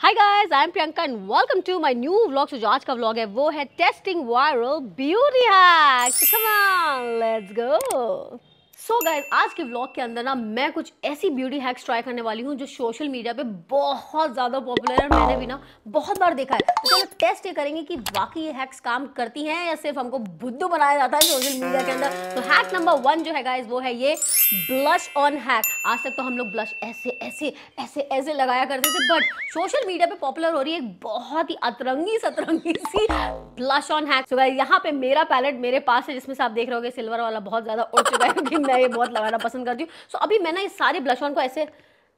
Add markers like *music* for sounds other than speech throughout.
Hi guys I am Priyanka and welcome to my new vlog जो आज का vlog है, वो है testing viral beauty hacks come on let's go so so guys आज के व्लॉग के अंदर ना मैं कुछ ऐसी ब्यूटी हैक्स ट्राई करने वाली हूँ जो सोशल मीडिया पे बहुत ज़्यादा पॉपुलर है मैंने भी ना बहुत बार देखा है। तो टेस्ट ये करेंगे कि वाकई ये हैक्स काम करती हैं या सिर्फ़ हमको बुद्धू बनाया जाता है सोशल मीडिया के अंदर। तो हैक नंबर वन जो है गाइज़ वो है ये ब्लश ऑन हैक आज तक तो हम लोग ब्लश ऐसे ऐसे ऐसे ऐसे लगाया करते थे बट सोशल मीडिया पे पॉपुलर हो रही है एक बहुत ही अतरंगी, सतरंगी सी ब्लश ऑन हैक गाइज़ यहाँ पे मेरा पैलेट मेरे पास है, जिसमें से आप देख रहे हो सिल्वर वाला बहुत ज़्यादा उड़ चुका है ये बहुत लगाना पसंद करती हूँ। सो so, अभी मैं ना इस सारे ब्लश ऑन को ऐसे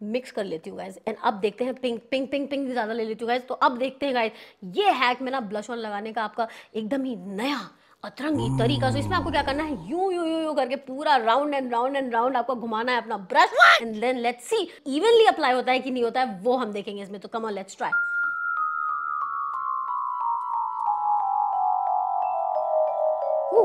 मिक्स कर लेती हूँ गाइज़ एंड अब देखते हैं पिंक पिंक पिंक पिंक भी ज़्यादा ले लेती हूँ गाइज़ तो अब देखते हैं गाइज़ ये हैक में ना ब्लश ऑन लगाने का आपका एकदम ही नया अतरंगी तरीका. से इसमें आपको क्या करना है? यू यू यू यू करके पूरा round and round and round आपको घुमाना है अपना brush and then let's see evenly apply होता है कि नहीं होता है वो हम देखेंगे इसमें. तो come on let's try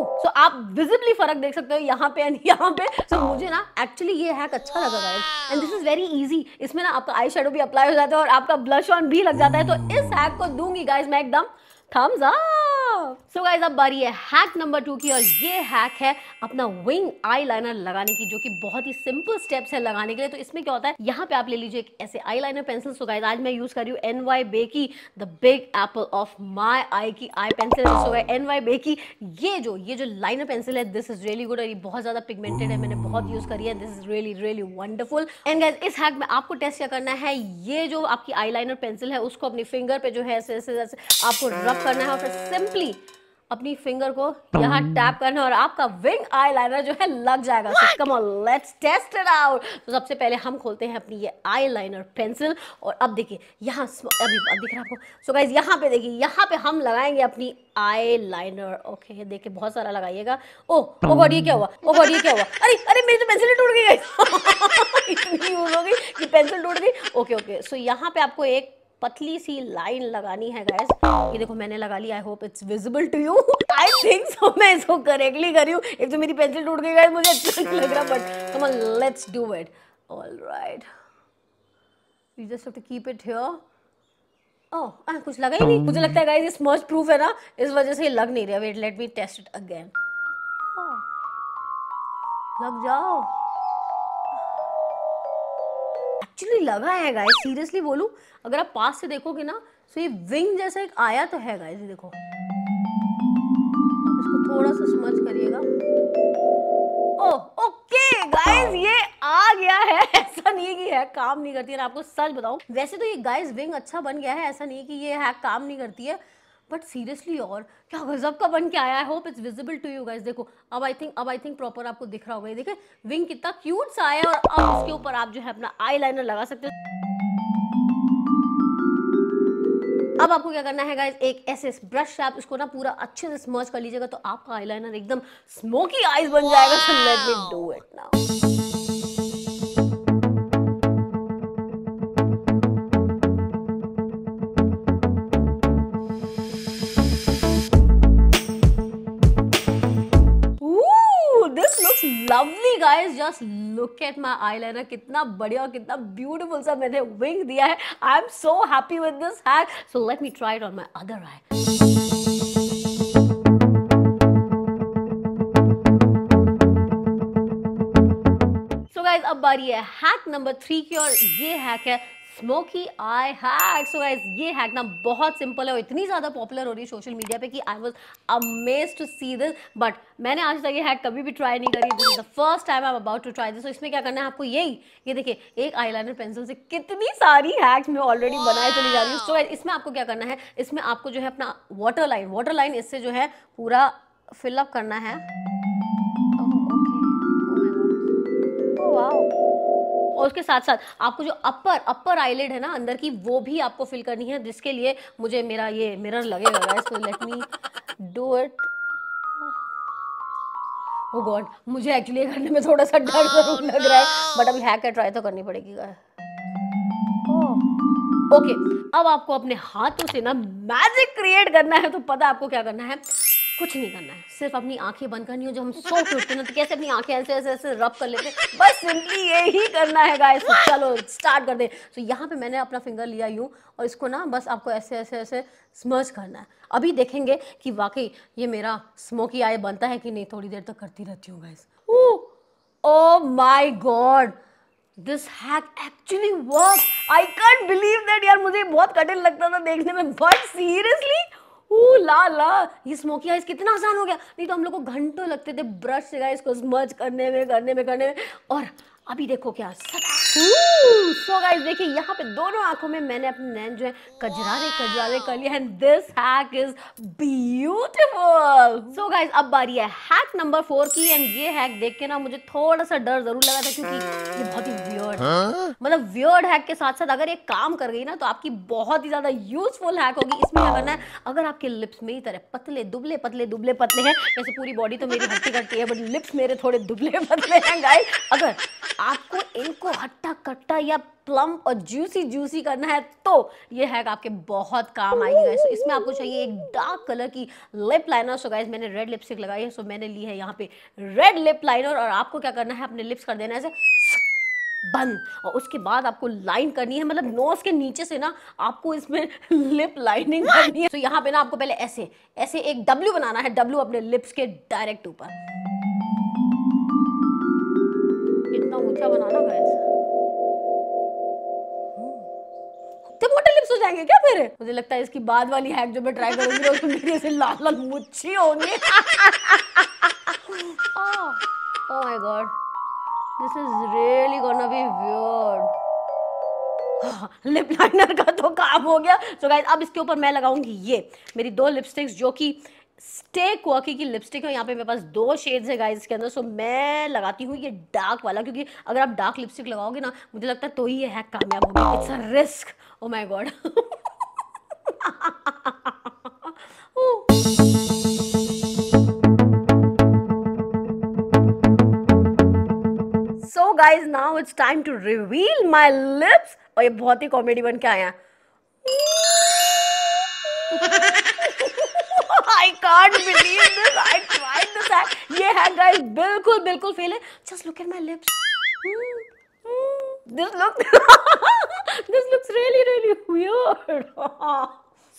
so so, आप विजिबली फ़र्क देख सकते हो यहाँ पे एंड यहाँ पे। सो so, मुझे ना एक्चुअली ये हैक अच्छा लगा guys and this is very easy इसमें ना आपका आई शेडो भी अप्लाई हो जाता है और आपका ब्लश ऑन भी लग जाता है। तो इस हैक को दूँगी गाइस मैं एकदम थम्स अप सो गाइस अब बारी है हैक नंबर टू की और ये हैक है अपना विंग आई लगाने की, जो कि बहुत ही सिंपल स्टेप्स है लगाने के लिए। तो इसमें क्या होता है? यहाँ पे आप ले लीजिए एक ऐसे eye liner pencil so guys आज मैं यूज़ कर रही हूँ एन वाई बे की the big apple of my eye की eye pencil so N Y bae की ये जो ये जो लाइनर पेंसिल है दिस इज़ रियली गुड और ये बहुत ज़्यादा पिगमेंटेड है, मैंने बहुत यूज़ करी है। This is really really wonderful and guys इस हैक में आपको टेस्ट क्या करना है? ये जो आपकी आई पेंसिल है, उसको अपनी फिंगर पे जो है, ऐसे ऐसे आपको रब करना है और फिर सिंपली अपनी फिंगर को यहाँ टैप करना और आपका विंग आई लाइनर जो है लग जाएगा। So come on let's test it out तो सबसे पहले हम खोलते हैं अपनी ये आई लाइनर पेंसिल और अब देखिए यहाँ अभी अब दिख रहा आपको। सो गाइज़ यहाँ पे देखिए यहाँ पे हम लगाएँगे अपनी आई लाइनर ओके देखिए बहुत सारा लगाइएगा। ओ ओ गॉड ये क्या हुआ? ओ गॉड ये क्या हुआ? अरे अरे मेरी तो पेंसिल टूट गई। *laughs* इतनी यूज़ हो गई कि पेंसिल टूट गई। ओके ओके सो यहाँ पे आपको एक पतली सी लाइन लगानी है गैस ये देखो, मैंने लगा ली I hope it's visible to you I think so मैं इसको करेक्टली कर हूँ. एक तो मेरी पेंसिल टूट गई गैस मुझे अच्छा नहीं लग रहा but come on let's do it alright you just have to keep it here oh कुछ लगा ही नहीं. मुझे लगता है गाइस ये स्मर्च प्रूफ है ना, इस वजह से लग नहीं रहा wait let me test it again लग जाओ. एक्चुअली लगा है गाइस सीरियसली बोलूँ, अगर आप पास से देखोगे ना तो ये विंग जैसा एक आया तो है गाइस देखो। इसको थोड़ा सा समझ करिएगा। ओह ओके गाइस ये आ गया है। *laughs* ऐसा नहीं है कि है काम नहीं करती है। आपको सच बताऊँ, वैसे तो ये गाइस विंग अच्छा बन गया है। ऐसा नहीं है कि ये हैक काम नहीं करती है। बट सीरियसली और क्या गजब का बन के आया है hope it's visible to you guys देखो अब आई थिंक अब आई थिंक प्रॉपर आपको दिख रहा होगा देखिए विंग कितना क्यूट सा है और अब इसके ऊपर आप जो है अपना आई लगा सकते हो अब आपको क्या करना है गाइस एक ऐसे ब्रश आप इसको ना पूरा अच्छे से स्मर्च कर लीजिएगा तो आपका आईलाइनर एकदम स्मोकी आईज बन जाएगा so let me do it now look at my eyeliner कितना बढ़िया और कितना ब्यूटीफुल सा मैंने विंग दिया है। I am so happy with this hack so let me try it on my other eye अब बारी है हैक नंबर थ्री की और ये हैक है smoky eye hack so guys ये हैक ना बहुत सिंपल है और इतनी ज़्यादा पॉपुलर हो रही है सोशल मीडिया पे कि I was amaze to see this but मैंने आज तक ये हैक कभी भी ट्राई नहीं करी। This is the first time I am about to try this इसमें क्या करना है आपको? यही, ये देखिए, एक आईलाइनर पेंसिल से कितनी सारी हैक्स मैं ऑलरेडी बनाए चली जा रही हूँ। सो इसमें आपको क्या करना है? इसमें आपको जो है अपना वाटर लाइन वाटर लाइन इससे जो है पूरा फिलअप करना है। और उसके साथ साथ आपको जो अपर अपर आईलेड है ना अंदर की वो भी आपको फिल करनी है जिसके लिए मुझे मेरा ये मिरर लगेगा गाइस तो let me do it oh god मुझे एक्चुअली करने में थोड़ा सा डर ज़रूर oh, लग रहा है बट अभी हैक ट्राई तो करनी पड़ेगी ओके अब आपको अपने हाथों से ना मैजिक क्रिएट करना है तो पता आपको क्या करना है? कुछ नहीं करना है। सिर्फ़ अपनी आँखें बंद करनी हो जब हम सो के उठते ना तो कैसे अपनी आँखें ऐसे ऐसे ऐसे रब कर लेते हैं। बस सिंपली ये ही करना है गाइस तो चलो स्टार्ट कर दे। तो यहाँ पे मैंने अपना फिंगर लिया यूँ, और इसको ना बस आपको ऐसे ऐसे ऐसे स्मर्ज करना है। अभी देखेंगे कि वाकई ये मेरा स्मोकी आई बनता है कि नहीं, थोड़ी देर तक करती रहती हूँ guys oh my god this hack actually work I can't believe that यार, मुझे बहुत कठिन लगता था देखने में बट सीरियसली ला ला ये स्मोकी आइस कितना आसान हो गया। नहीं तो हम लोग को घंटों लगते थे ब्रश से गाइस को स्मर्ज करने में करने में करने में। और अभी देखो क्या सो गाइस देखिए यहाँ पे दोनों आँखों में मैंने अपने नैन जो है कजरारे कजरारे कर लिया and this hack is beautiful so guys अब बारी है हैक नंबर फोर की एंड ये हैक देख के ना मुझे थोड़ा सा डर ज़रूर लगा था क्योंकि ये बहुत ही वियर्ड है? मतलब वियर्ड हैक के साथ साथ अगर ये काम कर गई ना तो आपकी बहुत ही ज़्यादा यूजफुल हैक होगी। इसमें क्या करना है अगर आपके लिप्स मेरी तरह पतले दुबले पतले दुबले पतले हैं जैसे पूरी बॉडी तो मेरी हट्टी करती है बट लिप्स मेरे थोड़े दुबले पतले हैं गाइस अगर आपको इनको हट्टा कट्टा या प्लम और जूसी जूसी करना है तो ये हैक आपके बहुत काम आएगी गाइस तो इसमें आपको चाहिए एक डार्क कलर की लिप लाइनर सो गाइस मैंने रेड लिपस्टिक लगाई है सो मैंने ली है यहाँ पे रेड लिप लाइनर और आपको क्या करना है अपने लिप्स कर देना है बंद. और उसके बाद आपको लाइन करनी है मतलब नोज़ के नीचे से ना आपको इसमें *laughs* लिप लाइनिंग करनी है. तो यहाँ पे ना आपको पहले ऐसे ऐसे एक डब्ल्यू बनाना है डब्ल्यू अपने लिप्स के डायरेक्ट ऊपर. इतना ऊँचा बनाना गाइस तो मोटे लिप्स हो जाएँगे क्या फिर? मुझे लगता है इसकी बाद वाली हैक जो मैं ट्राई करूँगी उसमें मेरे से लाल लाल मुच्छी होंगी। ओह my god this is really gonna be weird lip liner का तो काम हो गया। सो so गाइस अब इसके ऊपर मैं लगाऊँगी ये। मेरी दो लिपस्टिक्स जो कि स्टे क्वर्की की लिपस्टिक है, यहाँ पे मेरे पास दो शेड्स है गाइस इसके अंदर सो मैं लगाती हूँ ये डार्क वाला, क्योंकि अगर आप डार्क लिपस्टिक लगाओगे ना, मुझे लगता है तो ही हैक कामयाब होगी। It's a risk oh my god so guys now it's time to reveal my lips और ये बहुत ही कॉमेडी बन के आया *laughs* I can't believe this I tried this hack ये हैक गाइस बिल्कुल बिल्कुल फेल है just look at my lips this look this looks really really weird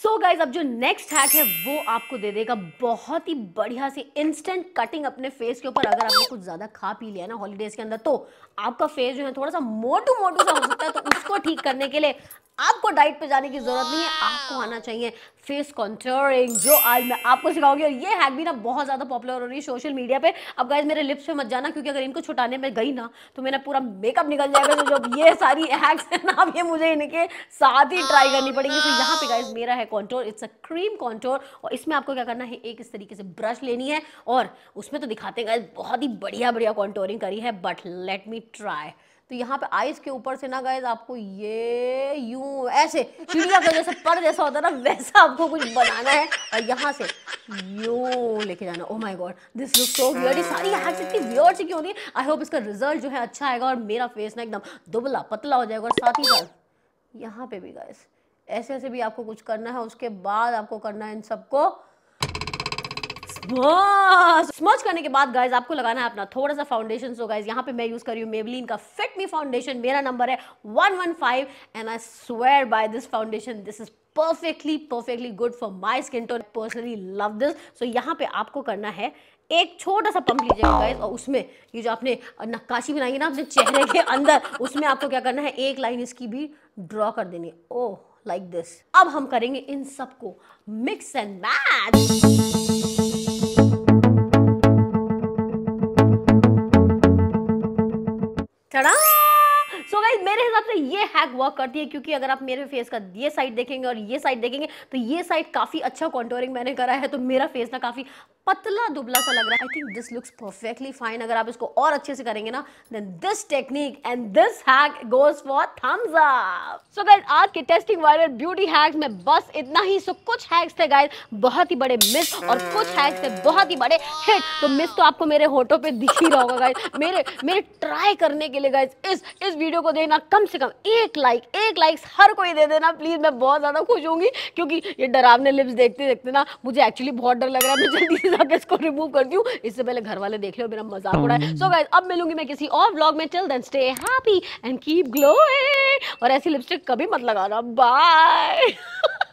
so guys अब जो नेक्स्ट हैक है, वो आपको दे देगा बहुत ही बढ़िया से इंस्टेंट कटिंग अपने फेस के ऊपर। अगर आपने कुछ ज़्यादा खा पी लिया ना हॉलीडेज के अंदर तो आपका फेस जो है थोड़ा सा मोटू मोटू सा हो सकता है तो उसको ठीक करने के लिए आपको डाइट पे जाने की ज़रूरत नहीं है आपको आना चाहिए फेस कॉन्टोरिंग जो आज मैं आपको सिखाऊँगी। और ये हैक भी ना बहुत ज़्यादा पॉपुलर हो रही है सोशल मीडिया पे। अब गाइज़ मेरे लिप्स पे मत जाना क्योंकि अगर इनको छुटाने में गई ना तो मेरा पूरा मेकअप निकल जाएगा तो जब ये सारी हैक्स है ना ये मुझे इनके साथ ही ट्राई करनी पड़ेगी। तो यहाँ पे गाइज़ मेरा है contour it's a cream contour और इसमें आपको क्या करना है एक इस तरीके से ब्रश लेनी है और उसमें तो दिखाते हैं गाइज़ बहुत ही बढ़िया बढ़िया कॉन्टोरिंग करी है बट लेट मी ट्राई तो यहाँ पे आइस के ऊपर से ना गाइज़ आपको ये, यूँ, ऐसे चिड़िया का जैसे पर जैसा होता है ना, वैसा आपको कुछ बनाना है। और यहाँ से यूँ लेके जाना। ओ my god this look so weird ये सारी हैक्स इतनी वियर्ड सी क्यों होती है? आई होप इसका रिज़ल्ट जो है अच्छा आएगा और मेरा फेस ना एकदम दुबला पतला हो जाएगा। और साथ ही साथ यहाँ पे भी गाइज़ ऐसे ऐसे भी आपको कुछ करना है। उसके बाद आपको करना है इन सबको स्मच करने के बाद गाइज़ आपको लगाना है अपना थोड़ा सा फाउंडेशन सो गाइज़ यहाँ पे मैं यूज़ कर रही हूँ मेबलिन का फिट मी फाउंडेशन मेरा नंबर है 115 and I swear by this foundation this is perfectly perfectly good for my skin tone personally love this so यहाँ पे आपको करना है एक छोटा सा पंप लीजिएगा गाइस और उसमें ये जो आपने नक्काशी बनाई है ना अपने चेहरे के अंदर, उसमें आपको क्या करना है, एक लाइन इसकी भी ड्रॉ कर देनी ओह लाइक दिस अब हम करेंगे इन सबको mix and match so guys मेरे हिसाब से ये हैक वर्क करती है क्योंकि अगर आप मेरे फेस का ये साइड देखेंगे और ये साइड देखेंगे तो ये साइड काफ़ी अच्छा कॉन्टोरिंग मैंने करा है तो मेरा फेस ना काफ़ी पतला दुबला सा लग रहा है। I think this looks perfectly fine अगर आप इसको और अच्छे से करेंगे ना then this technique and this hack goes for thumbs up so guys आज के टेस्टिंग वायरल ब्यूटी हैक्स में बस इतना ही। सो so, कुछ हैक्स थे गाइस बहुत ही बड़े मिस और कुछ हैक्स थे बहुत ही बड़े हिट तो मिस तो आपको मेरे होठों पे दिख ही रहा होगा गाइस मेरे मेरे ट्राई करने के लिए गाइस इस इस वीडियो को देना कम से कम एक लाइक एक लाइक हर कोई दे देना। प्लीज़ मैं बहुत ज़्यादा खुश होंगी क्योंकि ये डरावने लिप्स देखते देखते ना मुझे एक्चुअली बहुत डर लग रहा है। मैं जल्दी जाकर इसको रिमूव करती हूँ इससे पहले घर वाले देख लो मेरा मज़ाक उड़ा है। सो गाइज़ अब मिलूँगी मैं किसी और ब्लॉग में। Till then stay happy and keep glowing और ऐसी लिपस्टिक कभी मत लगाना। बाय *laughs*